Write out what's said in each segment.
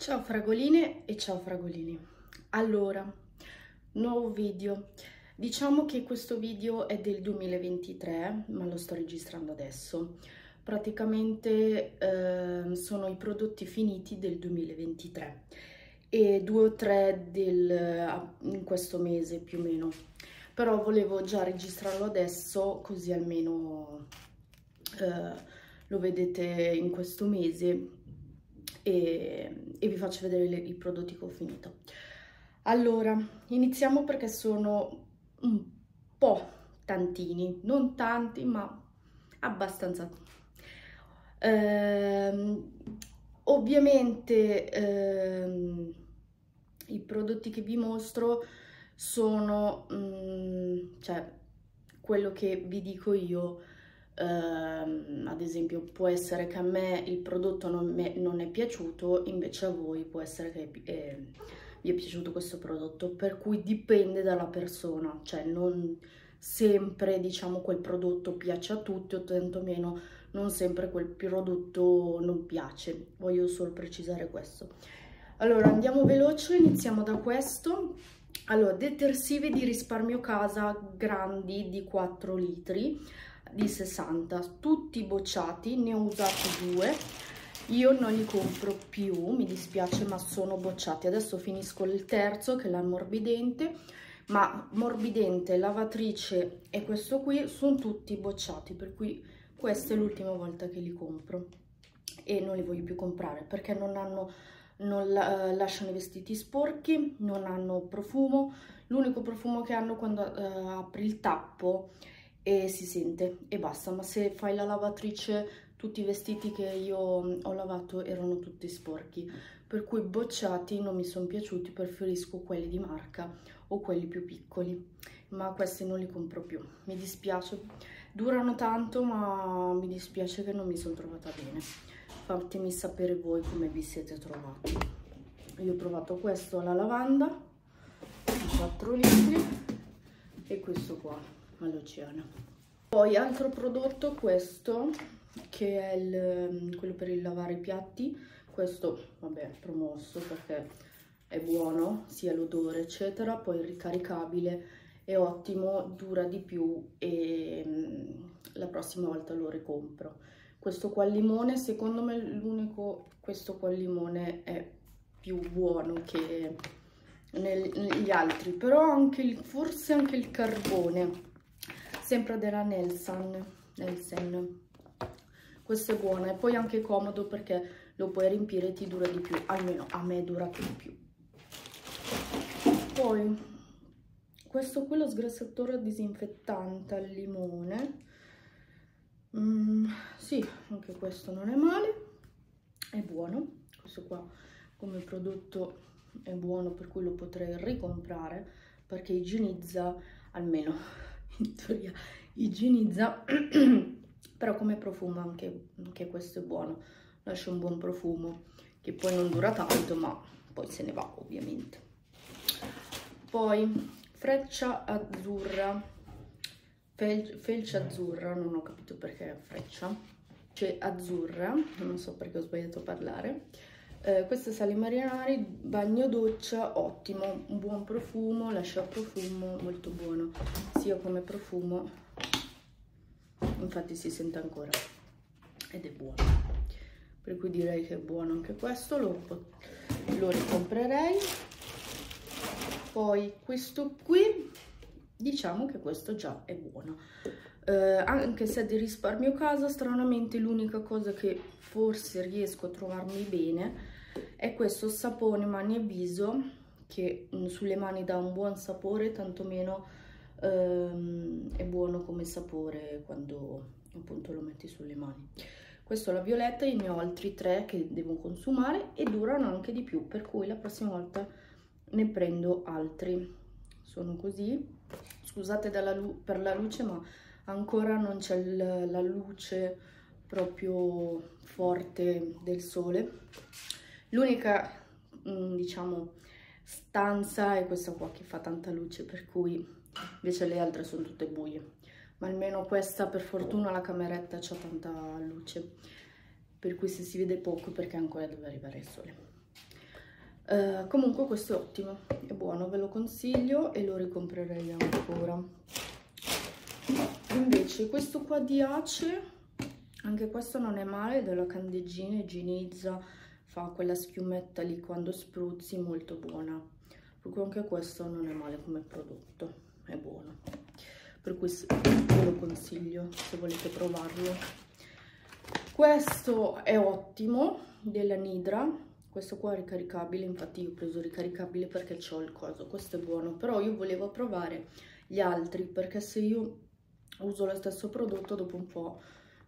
Ciao fragoline e ciao fragolini. Allora, nuovo video. Diciamo che questo video è del 2023, ma lo sto registrando adesso. Praticamente eh, sono i prodotti finiti del 2023 e due o tre del, in questo mese più o meno. Però volevo già registrarlo adesso così almeno eh, lo vedete in questo mese e, e vi faccio vedere le, i prodotti che ho finito. Allora, iniziamo perché sono un po' tantini, non tanti ma abbastanza. Ehm, ovviamente ehm, i prodotti che vi mostro sono, mm, cioè, quello che vi dico io ad esempio può essere che a me il prodotto non, me, non è piaciuto, invece a voi può essere che eh, vi è piaciuto questo prodotto, per cui dipende dalla persona, cioè non sempre diciamo quel prodotto piace a tutti o tantomeno non sempre quel prodotto non piace, voglio solo precisare questo. Allora andiamo veloce, iniziamo da questo. Allora, detersivi di risparmio casa grandi di 4 litri di 60 tutti bocciati ne ho usati due. Io non li compro più mi dispiace ma sono bocciati. Adesso finisco il terzo che è l'ammorbidente. Ma morbidente lavatrice e questo qui sono tutti bocciati per cui questa è l'ultima volta che li compro. E non li voglio più comprare perché non hanno non uh, lasciano i vestiti sporchi non hanno profumo. L'unico profumo che hanno quando uh, apri il tappo e si sente e basta. Ma se fai la lavatrice tutti i vestiti che io ho lavato erano tutti sporchi. Per cui bocciati non mi sono piaciuti preferisco quelli di marca o quelli più piccoli. Ma questi non li compro più. Mi dispiace. Durano tanto ma mi dispiace che non mi sono trovata bene. Fatemi sapere voi come vi siete trovati. Io ho provato questo alla lavanda 4 litri e questo qua all'oceano. Poi altro prodotto, questo, che è il, ehm, quello per il lavare i piatti. Questo, vabbè, promosso perché è buono, sia l'odore eccetera. Poi ricaricabile, è ottimo, dura di più e mm, la prossima volta lo ricompro. Questo qua al limone, secondo me l'unico, questo qua al limone è più buono che negli altri, però anche il, forse anche il carbone sempre della Nelson, Nelson. Questo è buono e poi anche comodo perché lo puoi riempire e ti dura di più, almeno a me dura di più. Poi questo qui lo sgrassatore disinfettante al limone. Mm, sì, anche questo non è male, è buono. Questo qua come prodotto è buono per cui lo potrei ricomprare perché igienizza almeno in teoria igienizza però come profumo anche, anche questo è buono. Lascia un buon profumo che poi non dura tanto ma poi se ne va ovviamente. Poi freccia azzurra. Fel, felce azzurra non ho capito perché è freccia. C'è azzurra non so perché ho sbagliato a parlare eh, queste sali marinari, bagno doccia, ottimo, un buon profumo, lascia profumo, molto buono, sia come profumo, infatti si sente ancora ed è buono, per cui direi che è buono anche questo, lo, lo ricomprerei. Poi questo qui, diciamo che questo già è buono, eh, anche se di risparmio casa, stranamente l'unica cosa che forse riesco a trovarmi bene è questo sapone mani e viso che mm, sulle mani dà un buon sapore tantomeno ehm, è buono come sapore quando appunto lo metti sulle mani. Questo è la violetta io ne ho altri tre che devo consumare e durano anche di più per cui la prossima volta ne prendo altri. Sono così. Scusate per la luce ma ancora non c'è la luce proprio forte del sole l'unica mm, diciamo stanza è questa qua che fa tanta luce per cui invece le altre sono tutte buie. Ma almeno questa per fortuna la cameretta c'ha tanta luce. Per cui se si vede poco perché ancora deve arrivare il sole. Uh, comunque questo è ottimo, è buono, ve lo consiglio e lo ricomprerei ancora. Invece questo qua di Ace, anche questo non è male, della candeggina, igienizza, fa quella schiumetta lì quando spruzzi, molto buona. Per cui anche questo non è male come prodotto, è buono. Per cui ve lo consiglio se volete provarlo. Questo è ottimo, della Nidra, questo qua è ricaricabile infatti io ho preso ricaricabile perché ho il coso questo è buono però io volevo provare gli altri perché se io uso lo stesso prodotto dopo un po'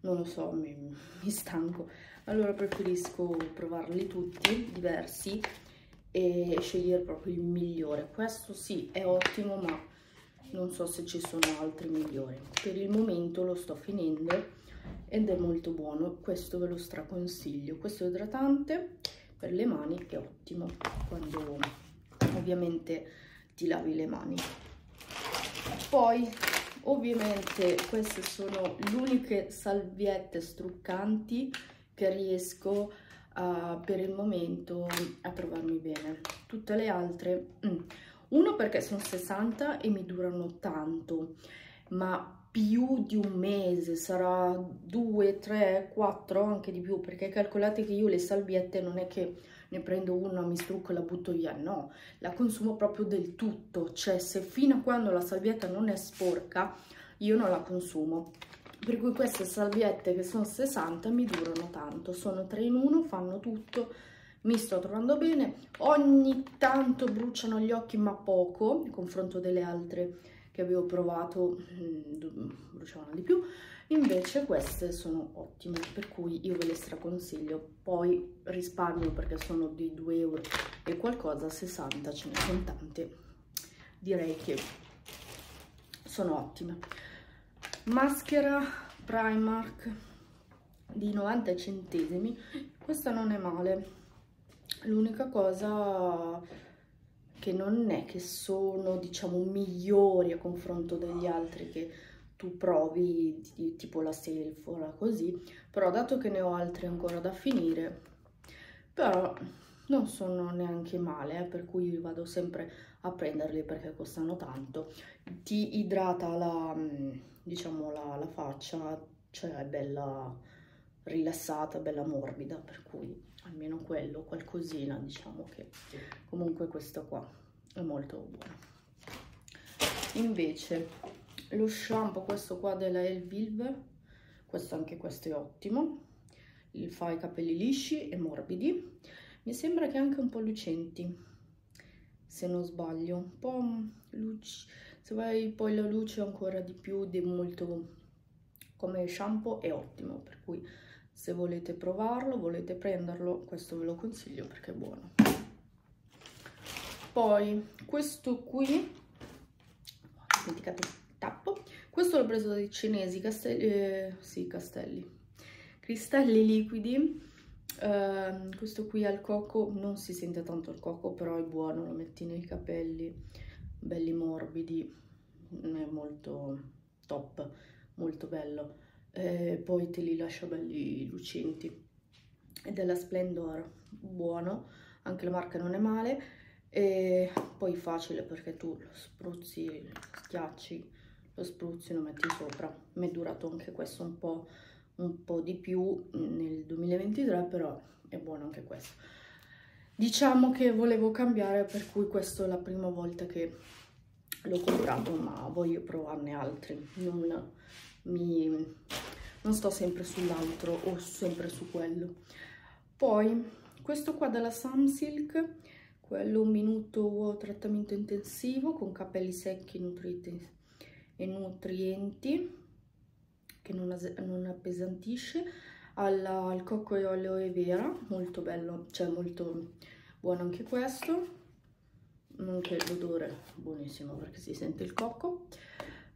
non lo so mi, mi stanco. Allora preferisco provarli tutti diversi e scegliere proprio il migliore. Questo sì è ottimo ma non so se ci sono altri migliori. Per il momento lo sto finendo ed è molto buono. Questo ve lo straconsiglio. Questo idratante per le mani è ottimo quando ovviamente ti lavi le mani. Poi ovviamente queste sono le uniche salviette struccanti che riesco uh, per il momento a trovarmi bene tutte le altre mm. uno perché sono 60 e mi durano tanto ma più di un mese, sarà due, tre, quattro, anche di più, perché calcolate che io le salviette non è che ne prendo una, mi strucco e la butto via, no, la consumo proprio del tutto, cioè se fino a quando la salvietta non è sporca, io non la consumo. Per cui queste salviette che sono 60 mi durano tanto, sono 3 in 1, fanno tutto, mi sto trovando bene, ogni tanto bruciano gli occhi ma poco, in confronto delle altre che avevo provato mm, bruciavano di più invece queste sono ottime per cui io ve le straconsiglio. Poi risparmio perché sono di 2 euro e qualcosa 60 ce ne sono tante. Direi che sono ottime. Maschera Primark di 90 centesimi. Questa non è male. L'unica cosa che non è che sono, diciamo, migliori a confronto degli altri che tu provi, tipo la Sephora, così, però dato che ne ho altri ancora da finire, però non sono neanche male, eh, per cui vado sempre a prenderli perché costano tanto. Ti idrata la, diciamo, la, la faccia, cioè è bella rilassata, bella morbida, per cui almeno quello, qualcosina, diciamo che comunque questo qua è molto buono. Invece lo shampoo, questo qua della Elvive, questo anche questo è ottimo, fa i capelli lisci e morbidi, mi sembra che anche un po' lucenti, se non sbaglio, un po' luce, se vai poi la luce ancora di più, di molto come shampoo è ottimo, per cui se volete provarlo, volete prenderlo, questo ve lo consiglio perché è buono. Poi questo qui, ho dimenticato il questo l'ho preso dai cinesi, castelli, eh, sì, castelli, cristalli liquidi, uh, questo qui al cocco, non si sente tanto il cocco, però è buono, lo metti nei capelli, belli morbidi, è molto top, molto bello. E poi te li lascia belli lucenti. È della Splendor buono. Anche la marca non è male. E poi facile perché tu lo spruzzi schiacci lo spruzzi lo metti sopra. Mi è durato anche questo un po' un po' di più nel 2023 però è buono anche questo. Diciamo che volevo cambiare per cui questa è la prima volta che l'ho comprato ma voglio provarne altri. Non mi, non sto sempre sull'altro o sempre su quello. Poi questo qua della Sunsilk, quello un minuto trattamento intensivo con capelli secchi nutriti e nutrienti che non, non appesantisce alla, al cocco e aloe vera, molto bello, cioè molto buono anche questo, anche l'odore buonissimo perché si sente il cocco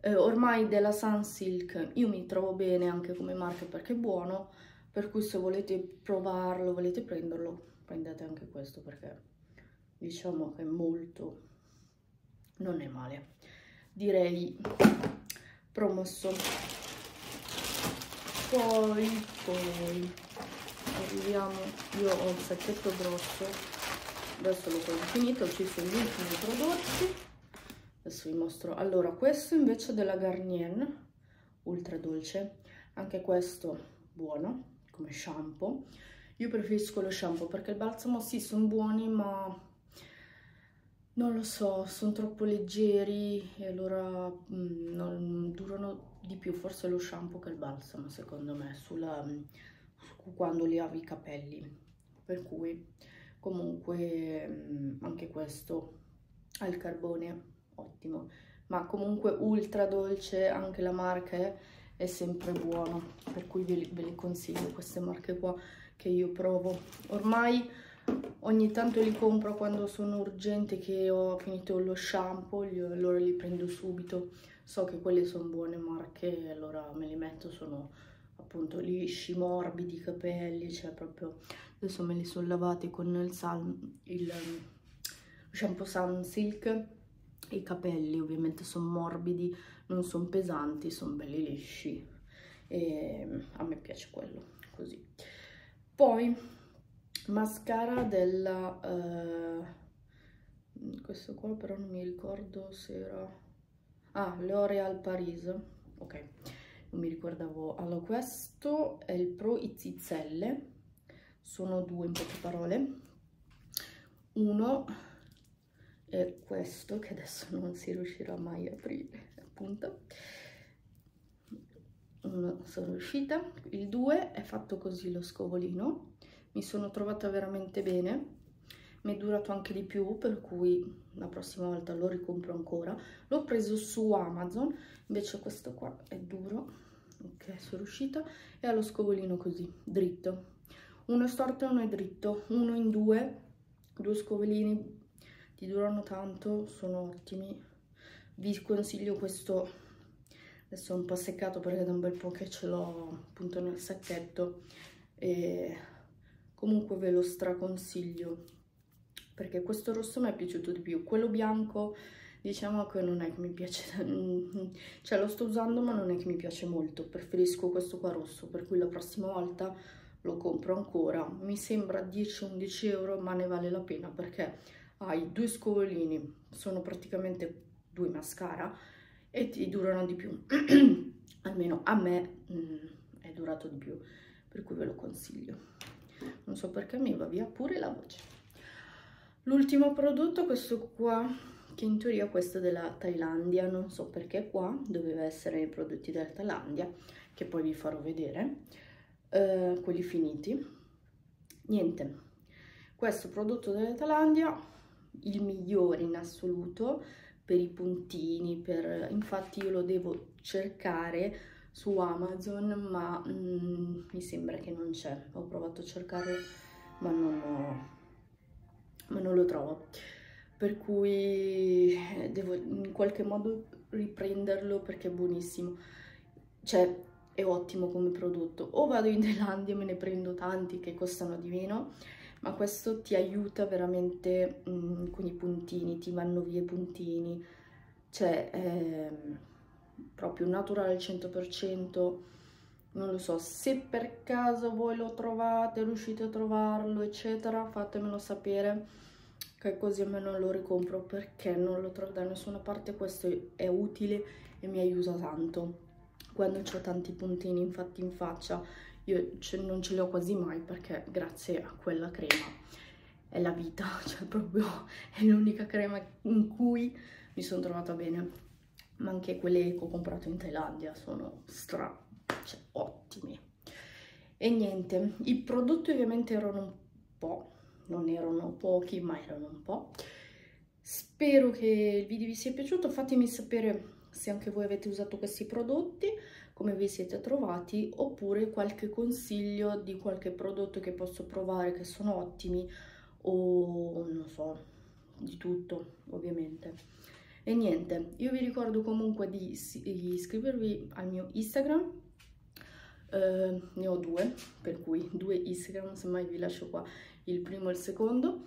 eh, ormai della Sunsilk io mi trovo bene anche come marca perché è buono, per cui se volete provarlo, volete prenderlo, prendete anche questo perché diciamo che molto, non è male. Direi promosso. Poi, poi, arriviamo, io ho il sacchetto grosso adesso l'ho quasi finito ci sono gli ultimi prodotti adesso vi mostro allora questo invece della Garnier ultra dolce anche questo buono come shampoo io preferisco lo shampoo perché il balsamo sì sono buoni ma non lo so sono troppo leggeri e allora mh, non durano di più. Forse lo shampoo che il balsamo secondo me sulla, su quando li lavi i capelli. Per cui comunque mh, anche questo al carbone ottimo. Ma comunque ultra dolce anche la marca è, sempre buono. Per cui ve ve li consiglio queste marche qua che io provo. Ormai ogni tanto li compro quando sono urgente che ho finito lo shampoo allora li prendo subito. So che quelle sono buone marche allora me li metto sono appunto lisci morbidi i capelli cioè proprio adesso me li sono lavati con il, Sun, il shampoo Sunsilk i capelli ovviamente sono morbidi non sono pesanti sono belli lisci. E a me piace quello così. Poi mascara della uh, questo qua però non mi ricordo se era ah L'Oreal Paris. Ok non mi ricordavo. Allora questo è il Pro Izzizelle sono due in poche parole. Uno è questo che adesso non si riuscirà mai a aprire appunto. Uno sono riuscita. Il 2 è fatto così lo scovolino mi sono trovata veramente bene. Mi è durato anche di più per cui la prossima volta lo ricompro ancora. L'ho preso su amazon invece questo qua è duro. Ok sono riuscita. E ha lo scovolino così dritto. Uno è storto e uno è dritto. Uno in due due scovolini ti durano tanto sono ottimi. Vi consiglio questo. Adesso è un po' seccato perché da un bel po' che ce l'ho appunto nel sacchetto. E comunque ve lo straconsiglio perché questo rosso mi è piaciuto di più. Quello bianco diciamo che non è che mi piace cioè lo sto usando ma non è che mi piace molto. Preferisco questo qua rosso per cui la prossima volta lo compro ancora. Mi sembra 10-11 euro ma ne vale la pena perché hai due scovolini sono praticamente due mascara e ti durano di più. Almeno a me mh, mm, è durato di più per cui ve lo consiglio non so perché mi va via pure la voce. L'ultimo prodotto questo qua che in teoria questo della Thailandia non so perché qua doveva essere i prodotti della Thailandia che poi vi farò vedere eh, quelli finiti. Niente. Questo prodotto della Thailandia il migliore in assoluto per i puntini, per... infatti io lo devo cercare su Amazon ma mm, mi sembra che non c'è, ho provato a cercare ma non, ho... ma non lo trovo, per cui eh, devo in qualche modo riprenderlo perché è buonissimo, cioè è ottimo come prodotto, o vado in Thailandia e me ne prendo tanti che costano di meno, ma questo ti aiuta veramente mh, mm, con i puntini, ti vanno via i puntini, cioè è proprio naturale al 100%, non lo so, se per caso voi lo trovate, riuscite a trovarlo, eccetera, fatemelo sapere, che così almeno lo ricompro perché non lo trovo da nessuna parte, questo è utile e mi aiuta tanto quando ho tanti puntini infatti in faccia io non ce li ho quasi mai perché grazie a quella crema è la vita, cioè proprio è l'unica crema in cui mi sono trovata bene. Ma anche quelle che ho comprato in Thailandia sono stra, cioè ottime. E niente, i prodotti ovviamente erano un po', non erano pochi ma erano un po'. Spero che il video vi sia piaciuto, fatemi sapere se anche voi avete usato questi prodotti come vi siete trovati oppure qualche consiglio di qualche prodotto che posso provare che sono ottimi o non so di tutto ovviamente e niente io vi ricordo comunque di iscrivervi al mio instagram eh, ne ho due per cui due instagram semmai vi lascio qua il primo e il secondo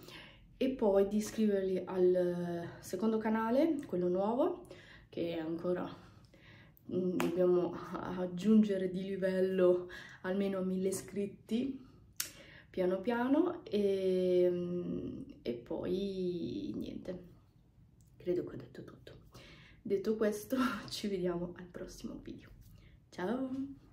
e poi di iscrivervi al secondo canale quello nuovo che è ancora Mm, dobbiamo aggiungere di livello almeno 1000 iscritti piano piano e, e poi poi niente, credo che ho detto tutto. Detto questo, ci vediamo al prossimo video. Ciao!